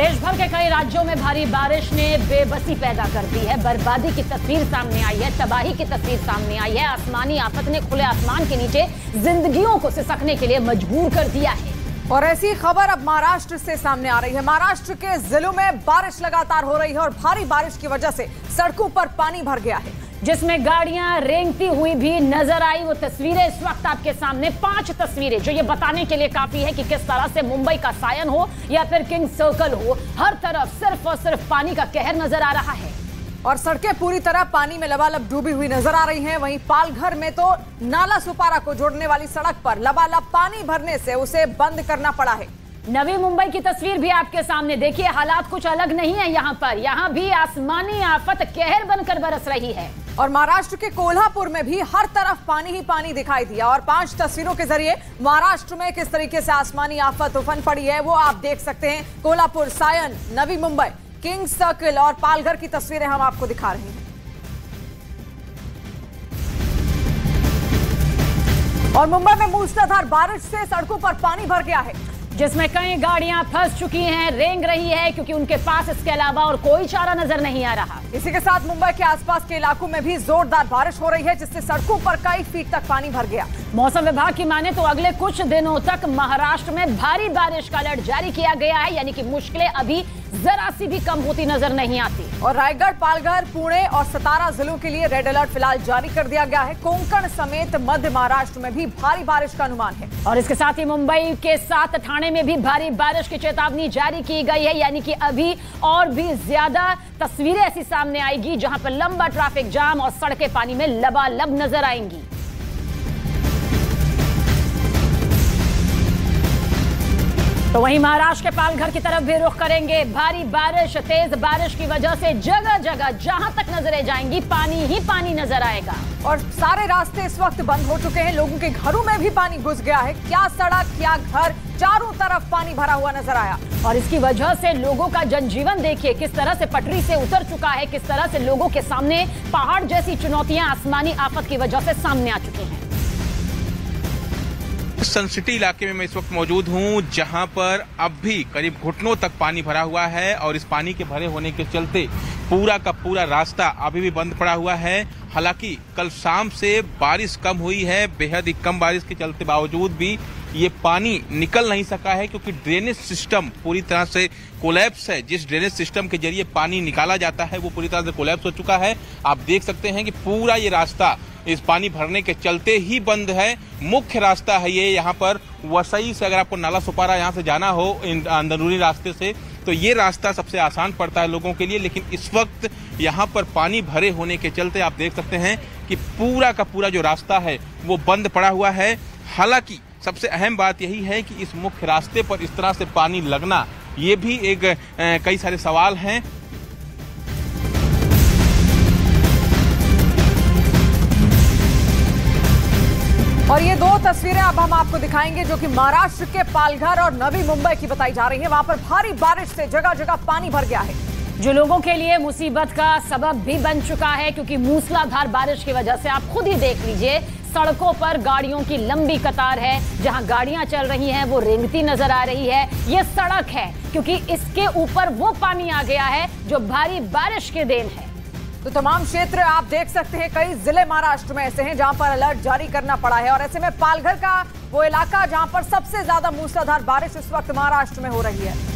देश भर के कई राज्यों में भारी बारिश ने बेबसी पैदा कर दी है। बर्बादी की तस्वीर सामने आई है, तबाही की तस्वीर सामने आई है। आसमानी आफत ने खुले आसमान के नीचे जिंदगियों को सिसकने के लिए मजबूर कर दिया है। और ऐसी खबर अब महाराष्ट्र से सामने आ रही है। महाराष्ट्र के जिलों में बारिश लगातार हो रही है और भारी बारिश की वजह से सड़कों पर पानी भर गया है। जिसमें गाड़ियाँ रेंगती हुई भी नज़र आई। वो तस्वीरें इस वक्त आपके सामने। पाँच तस्वीरें जो ये बताने के लिए काफ़ी है कि किस तरह से मुंबई का सायन हो या फिर किंग सर्कल हो, हर तरफ़ सिर्फ़ और सिर्फ़ पानी का कहर नज़र आ रहा है। और सड़कें पूरी तरह पानी में लबालब डूबी हुई नज़र आ रही हैं। वहीं पालघर में तो नाला सुपारा को जोड़ने वाली सड़क पर लबालब पानी भरने से उसे बंद करना पड़ा है। नवी मुंबई की तस्वीर भी आपके सामने। देखिए, हालात कुछ अलग नहीं है यहाँ पर। यहाँ भी आसमानी आफत कहर बनकर बरस रही है। और महाराष्ट्र के कोल्हापुर में भी हर तरफ़ पानी ही पानी दिखाई दिया। और पाँच तस्वीरों के ज़रिए महाराष्ट्र में किस तरीके से आसमानी आफत उफन पड़ी है, वो आप देख सकते हैं। कोल्हापुर, सायन, नवी मुंबई, किंग सर्किल और पालघर की तस्वीरें हम आपको दिखा रहे हैं। और मुंबई में मूसलाधार बारिश से सड़कों पर पानी भर गया है। जिसमें कई गाड़ियाँ फंस चुकी हैं, रेंग रही है, क्योंकि उनके पास इसके अलावा और कोई चारा नज़र नहीं आ रहा। इसी के साथ मुंबई के आसपास के इलाकों में भी जोरदार बारिश हो रही है, जिससे सड़कों पर कई फीट तक पानी भर गया। मौसम विभाग की माने तो अगले कुछ दिनों तक महाराष्ट्र में भारी बारिश का अलर्ट जारी किया गया है यानी कि मुश्किलें अभी जरा सी भी कम होती नज़र नहीं आती। और रायगढ़ पालघर पुणे और सतारा जिलों के लिए रेड अलर्ट फ़िलहाल जारी कर दिया गया है। कोंकण समेत मध्य महाराष्ट्र में भी भारी बारिश का अनुमान है। और इसके साथ ही मुंबई के साथ ठाणे में भी भारी बारिश की चेतावनी जारी की गई है यानी कि अभी और भी ज़्यादा तस्वीरें ऐसी सामने आएगी जहाँ पर लंबा ट्रैफ़िक जाम और सड़कें पानी में लबालब नज़र आएँगी। तो वहीं महाराष्ट्र के पालघर की तरफ़ भी रुख करेंगे। भारी बारिश तेज बारिश की वजह से जगह जगह जहाँ तक नज़रें जाएँगी पानी ही पानी नज़र आएगा। और सारे रास्ते इस वक्त बंद हो चुके हैं। लोगों के घरों में भी पानी घुस गया है। क्या सड़क क्या घर चारों तरफ़ पानी भरा हुआ नज़र आया। और इसकी वजह से लोगों का जनजीवन देखिए किस तरह से पटरी से उतर चुका है किस तरह से लोगों के सामने पहाड़ जैसी चुनौतियाँ आसमानी आफत की वजह से सामने आ चुकी हैं। सन सिटी इलाके में मैं इस वक्त मौजूद हूँ, जहाँ पर अब भी करीब घुटनों तक पानी भरा हुआ है और इस पानी के भरे होने के चलते पूरा का पूरा रास्ता अभी भी बंद पड़ा हुआ है। हालाँकि कल शाम से बारिश कम हुई है, बेहद ही कम बारिश के चलते बावजूद भी ये पानी निकल नहीं सका है क्योंकि ड्रेनेज सिस्टम पूरी तरह से कोलैप्स है। जिस ड्रेनेज सिस्टम के ज़रिए पानी निकाला जाता है, वो पूरी तरह से कोलैप्स हो चुका है। आप देख सकते हैं कि पूरा ये रास्ता इस पानी भरने के चलते ही बंद है। मुख्य रास्ता है ये यहाँ पर। वसई से अगर आपको नाला सुपारा यहाँ से जाना हो, इन अंदरूनी रास्ते से तो ये रास्ता सबसे आसान पड़ता है लोगों के लिए, लेकिन इस वक्त यहाँ पर पानी भरे होने के चलते आप देख सकते हैं कि पूरा का पूरा जो रास्ता है, वो बंद पड़ा हुआ है। हालाँकि सबसे अहम बात यही है कि इस मुख्य रास्ते पर इस तरह से पानी लगना, ये भी एक कई सारे सवाल हैं। और ये दो तस्वीरें अब हम आपको दिखाएँगे जो कि महाराष्ट्र के पालघर और नवी मुंबई की बताई जा रही है। वहाँ पर भारी बारिश से जगह जगह पानी भर गया है। जो लोगों के लिए मुसीबत का सबब भी बन चुका है, क्योंकि मूसलाधार बारिश की वजह से आप खुद ही देख लीजिए, सड़कों पर गाड़ियों की लंबी कतार है। जहाँ गाड़ियाँ चल रही हैं, वो रेंगती नज़र आ रही है। ये सड़क है, क्योंकि इसके ऊपर वो पानी आ गया है जो भारी बारिश के देन है। तो तमाम क्षेत्र आप देख सकते हैं, कई ज़िले महाराष्ट्र में ऐसे हैं जहाँ पर अलर्ट जारी करना पड़ा है और ऐसे में पालघर का वो इलाका जहाँ पर सबसे ज़्यादा मूसलाधार बारिश इस वक्त महाराष्ट्र में हो रही है।